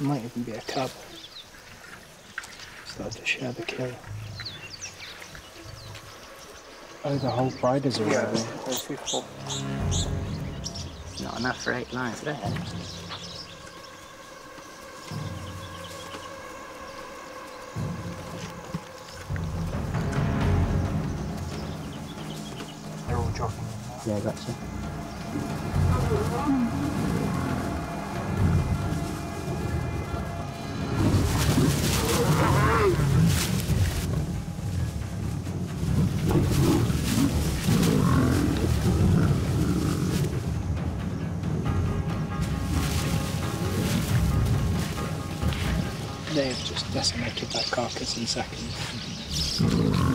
Might even be a cub. Start to share the kill. Oh, the whole pride is already. Yeah, there's people. Not enough for eight lives there. They're all jogging. in Yeah, gotcha. They've just decimated that carcass in seconds.